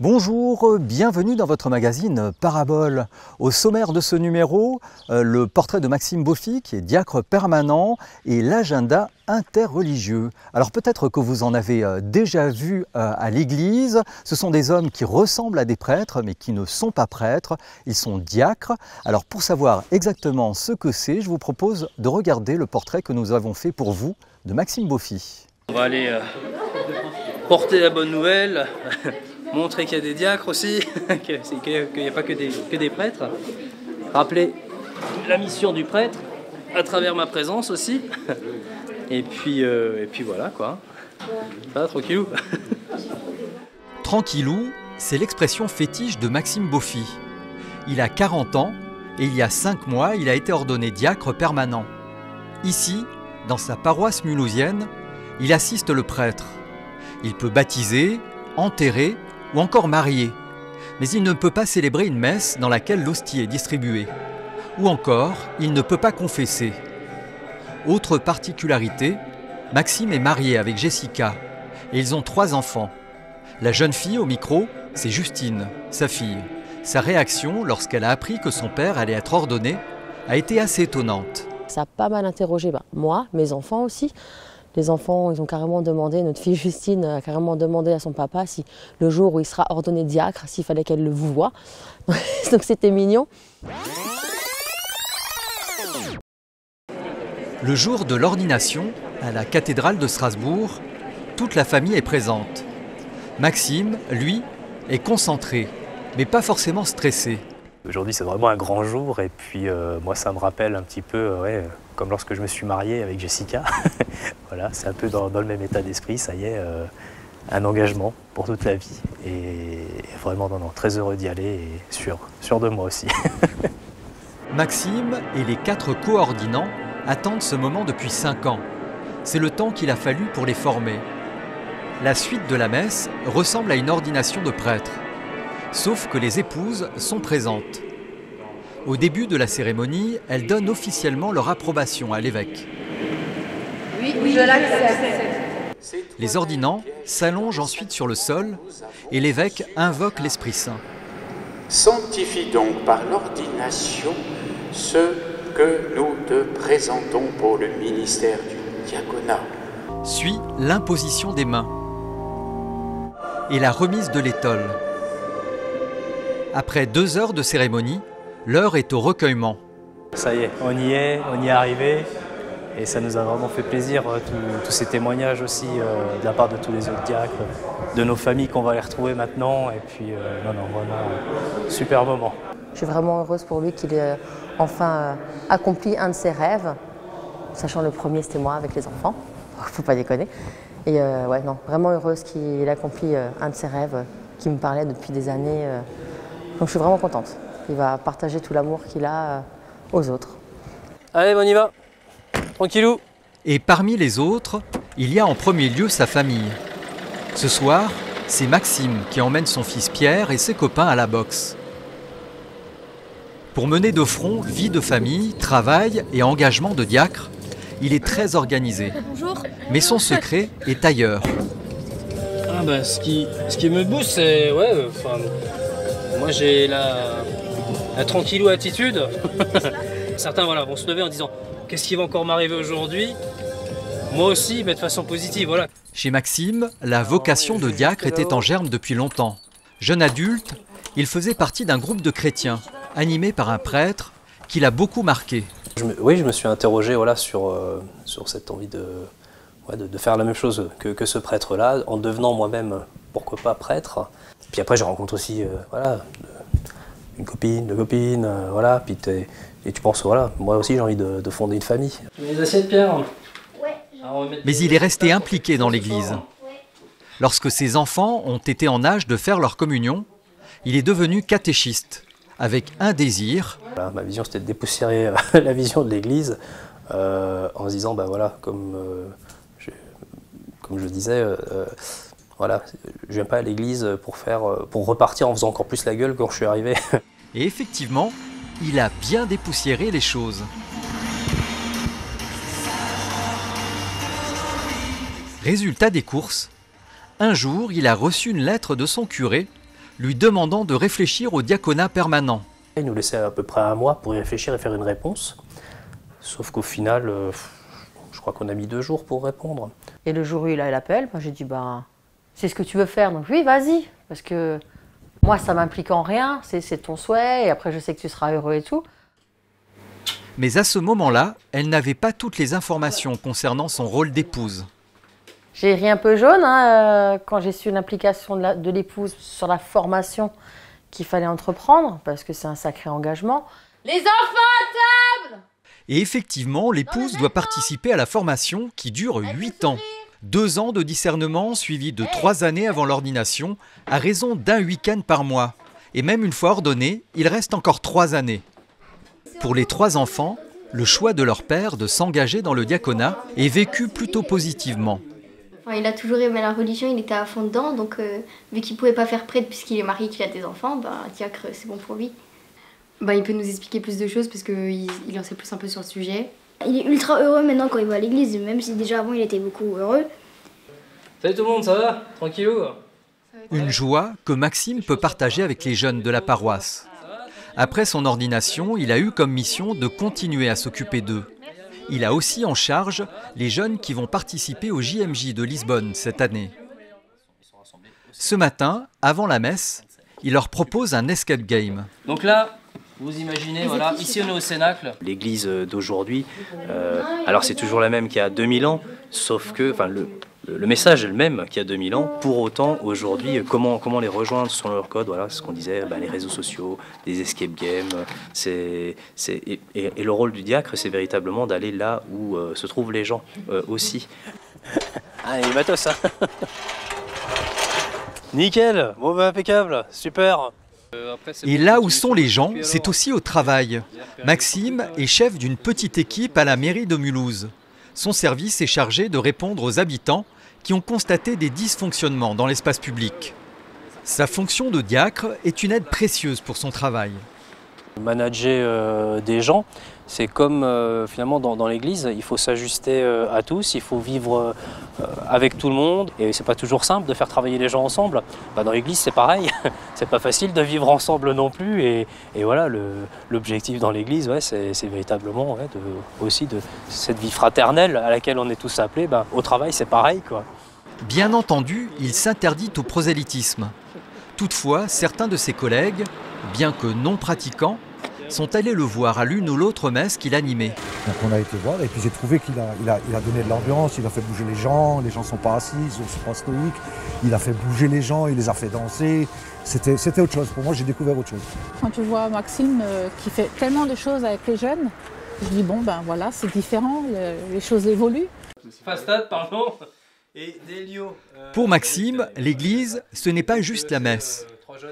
Bonjour, bienvenue dans votre magazine Parabole. Au sommaire de ce numéro, euh, le portrait de Maxime Boffy, qui est diacre permanent, et l'agenda interreligieux. Alors peut-être que vous en avez euh, déjà vu euh, à l'église. Ce sont des hommes qui ressemblent à des prêtres, mais qui ne sont pas prêtres. Ils sont diacres. Alors pour savoir exactement ce que c'est, je vous propose de regarder le portrait que nous avons fait pour vous de Maxime Boffy. On va aller porter la bonne nouvelle montrer qu'il y a des diacres aussi, qu'il n'y a pas que des, prêtres. Rappeler la mission du prêtre à travers ma présence aussi. Et puis, euh, et puis voilà quoi. Ça, tranquillou. tranquillou, c'est l'expression fétiche de Maxime Boffy. Il a 40 ans et il y a 5 mois, il a été ordonné diacre permanent. Ici, dans sa paroisse mulhousienne, il assiste le prêtre. Il peut baptiser, enterrer ou encore marié, mais il ne peut pas célébrer une messe dans laquelle l'hostie est distribuée, ou encore il ne peut pas confesser. Autre particularité, Maxime est marié avec Jessica et ils ont trois enfants. La jeune fille au micro, c'est Justine, sa fille. Sa réaction lorsqu'elle a appris que son père allait être ordonné a été assez étonnante. Ça a pas mal interrogé bah, moi, mes enfants aussi. Les enfants, ils ont carrément demandé, notre fille Justine a carrément demandé à son papa si le jour où il sera ordonné diacre, s'il fallait qu'elle le voie. Donc c'était mignon. Le jour de l'ordination, à la cathédrale de Strasbourg, toute la famille est présente. Maxime, lui, est concentré, mais pas forcément stressé. Aujourd'hui, c'est vraiment un grand jour et puis euh, moi, ça me rappelle un petit peu ouais, comme lorsque je me suis marié avec Jessica. voilà, c'est un peu dans, le même état d'esprit, ça y est, euh, un engagement pour toute la vie. Et vraiment, très heureux d'y aller et sûr, sûr de moi aussi. Maxime et les quatre coordinants attendent ce moment depuis cinq ans. C'est le temps qu'il a fallu pour les former. La suite de la messe ressemble à une ordination de prêtre, sauf que les épouses sont présentes. Au début de la cérémonie, elles donnent officiellement leur approbation à l'évêque. Oui, oui, je l'accepte. Les ordinants s'allongent ensuite sur le sol et l'évêque invoque l'Esprit Saint. Sanctifie donc par l'ordination ce que nous te présentons pour le ministère du diaconat. Suit l'imposition des mains et la remise de l'étole. Après deux heures de cérémonie, L'heure est au recueillement. Ça y est, on y est, on y est arrivé. Et ça nous a vraiment fait plaisir, euh, tous ces témoignages aussi euh, de la part de tous les autres diacres, de nos familles qu'on va les retrouver maintenant. Et puis, euh, non, non, vraiment, super moment. Je suis vraiment heureuse pour lui qu'il ait enfin accompli un de ses rêves, sachant le premier c'était moi avec les enfants, faut pas déconner. Et ouais, non, vraiment heureuse qu'il ait accompli un de ses rêves qui me parlait depuis des années. donc je suis vraiment contente il va partager tout l'amour qu'il a euh, aux autres. Allez, on y va. Tranquillou. Et parmi les autres, il y a en premier lieu sa famille. Ce soir, c'est Maxime qui emmène son fils Pierre et ses copains à la boxe. Pour mener de front vie de famille, travail et engagement de diacre, il est très organisé. Mais son secret est ailleurs. Ah bah, ce, qui, ce qui me booste, c'est. Ouais, moi j'ai la, la tranquillou attitude. Certains voilà, vont se lever en disant qu'est-ce qui va encore m'arriver aujourd'hui? Moi aussi, mais de façon positive. Voilà. Chez Maxime, la vocation de diacre était en germe depuis longtemps. Jeune adulte, il faisait partie d'un groupe de chrétiens, animé par un prêtre, qui l'a beaucoup marqué. oui, je me suis interrogé voilà, sur, euh, sur cette envie de, de, faire la même chose que, ce prêtre-là, en devenant moi-même, pourquoi pas, prêtre. Puis après, je rencontre aussi euh, voilà, une copine, deux copines, euh, voilà, puis et tu penses, voilà, moi aussi j'ai envie de, fonder une famille. Les assiettes, Pierre Mais il est resté impliqué dans l'Église. Lorsque ses enfants ont été en âge de faire leur communion, il est devenu catéchiste, avec un désir. ma vision c'était de dépoussiérer euh, la vision de l'Église euh, en se disant, ben voilà, comme, je, comme je disais, voilà, je viens pas à l'église pour faire, pour repartir en faisant encore plus la gueule quand je suis arrivé. Et effectivement, il a bien dépoussiéré les choses. Résultat des courses, un jour il a reçu une lettre de son curé lui demandant de réfléchir au diaconat permanent. Il nous laissait à peu près un mois pour y réfléchir et faire une réponse. Sauf qu'au final, euh, je crois qu'on a mis deux jours pour répondre. Et le jour où il a l'appel, moi j'ai dit bah c'est ce que tu veux faire, donc oui vas-y, parce que moi ça m'implique en rien, c'est ton souhait, et après je sais que tu seras heureux et tout. Mais à ce moment-là, elle n'avait pas toutes les informations concernant son rôle d'épouse. J'ai ri un peu jaune hein, euh, quand j'ai su l'implication de l'épouse sur la formation qu'il fallait entreprendre, parce que c'est un sacré engagement. Les enfants à table Et effectivement, l'épouse doit participer à la formation qui dure 8 ans. Deux ans de discernement suivis de trois années avant l'ordination, à raison d'un week-end par mois. Et même une fois ordonné, il reste encore trois années. Pour les trois enfants, le choix de leur père de s'engager dans le diaconat est vécu plutôt positivement. il a toujours aimé la religion, il était à fond dedans, donc euh, vu qu'il pouvait pas faire prêtre puisqu'il est marié, qu'il a des enfants, bah, diacre c'est bon pour lui. Bah, il peut nous expliquer plus de choses parce qu'il il en sait plus un peu sur le sujet. Il est ultra heureux maintenant quand il va à l'église, même si déjà avant il était beaucoup heureux. Salut tout le monde, ça va? Tranquillou? Une joie que Maxime peut partager avec les jeunes de la paroisse. Après son ordination, il a eu comme mission de continuer à s'occuper d'eux. Il a aussi en charge les jeunes qui vont participer au JMJ de Lisbonne cette année. Ce matin, avant la messe, il leur propose un escape game. Donc là, vous imaginez, voilà, ici on est au Cénacle. L'église d'aujourd'hui, euh, alors c'est toujours la même qu'il y a 2000 ans, sauf que, enfin, le, le message est le même qu'il y a 2000 ans. Pour autant, aujourd'hui, comment, comment les rejoindre sur leur code Voilà, ce qu'on disait, bah, les réseaux sociaux, les escape games. C'est, et, le rôle du diacre, c'est véritablement d'aller là où euh, se trouvent les gens euh, aussi. ah, il matos, ça Nickel, bon, bah, impeccable, super. Et là où sont les gens, c'est aussi au travail. Maxime est chef d'une petite équipe à la mairie de Mulhouse. Son service est chargé de répondre aux habitants qui ont constaté des dysfonctionnements dans l'espace public. Sa fonction de diacre est une aide précieuse pour son travail. Manager euh, des gens, c'est comme euh, finalement dans, l'église, il faut s'ajuster euh, à tous, il faut vivre avec tout le monde et c'est pas toujours simple de faire travailler les gens ensemble. Bah, dans l'église c'est pareil, c'est pas facile de vivre ensemble non plus et, voilà l'objectif dans l'église ouais, c'est véritablement de, aussi de cette vie fraternelle à laquelle on est tous appelés. Bah, au travail c'est pareil quoi. Bien entendu, il s'interdit au prosélytisme. Toutefois, certains de ses collègues, bien que non pratiquants, sont allés le voir à l'une ou l'autre messe qu'il animait. Donc on a été voir et puis j'ai trouvé qu'il a, il a, donné de l'ambiance, il a fait bouger les gens, les gens ne sont pas assis, ils sont pas stoïques, il a fait bouger les gens, il les a fait danser. C'était, c'était autre chose, pour moi j'ai découvert autre chose. Quand tu vois Maxime euh, qui fait tellement de choses avec les jeunes, je dis bon ben voilà, c'est différent, les choses évoluent. Fastad, pardon. Pour Maxime, l'église, ce n'est pas juste la messe.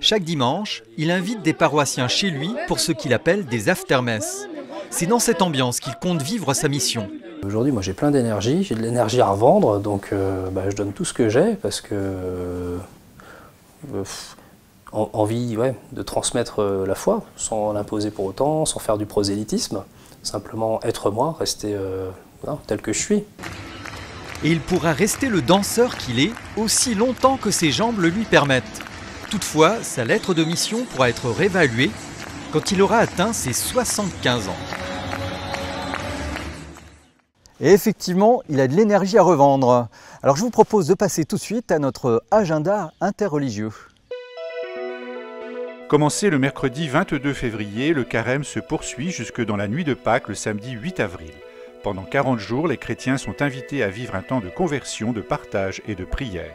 Chaque dimanche, il invite des paroissiens chez lui pour ce qu'il appelle des after-messes. C'est dans cette ambiance qu'il compte vivre sa mission. Aujourd'hui, moi j'ai plein d'énergie, j'ai de l'énergie à revendre, donc euh, bah, je donne tout ce que j'ai parce que euh, envie ouais, de transmettre euh, la foi sans l'imposer pour autant, sans faire du prosélytisme, simplement être moi, rester tel que je suis et il pourra rester le danseur qu'il est aussi longtemps que ses jambes le lui permettent. Toutefois, sa lettre de mission pourra être réévaluée quand il aura atteint ses 75 ans. Et effectivement, il a de l'énergie à revendre. Alors je vous propose de passer tout de suite à notre agenda interreligieux. Commencé le mercredi 22 février, le carême se poursuit jusque dans la nuit de Pâques le samedi 8 avril. Pendant 40 jours, les chrétiens sont invités à vivre un temps de conversion, de partage et de prière.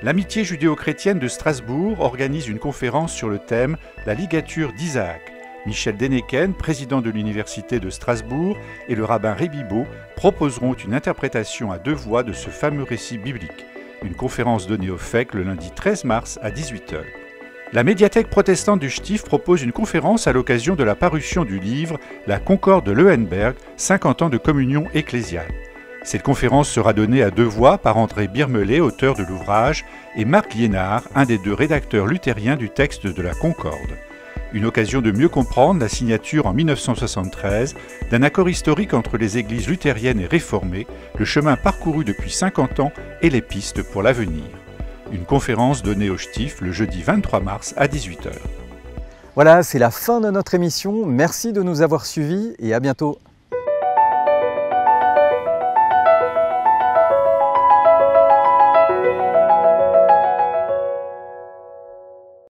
L'amitié judéo-chrétienne de Strasbourg organise une conférence sur le thème La ligature d'Isaac. Michel Deneken, président de l'Université de Strasbourg, et le rabbin Rébibo proposeront une interprétation à deux voix de ce fameux récit biblique. Une conférence donnée au FEC le lundi 13 mars à 18h. La médiathèque protestante du Stif propose une conférence à l'occasion de la parution du livre La Concorde de Leuenberg, 50 ans de communion ecclésiale. Cette conférence sera donnée à deux voix par André Birmelet, auteur de l'ouvrage, et Marc Liénard, un des deux rédacteurs luthériens du texte de la Concorde. Une occasion de mieux comprendre la signature en 1973 d'un accord historique entre les églises luthériennes et réformées, le chemin parcouru depuis 50 ans et les pistes pour l'avenir. Une conférence donnée au Stif le jeudi 23 mars à 18h. Voilà, c'est la fin de notre émission. Merci de nous avoir suivis et à bientôt.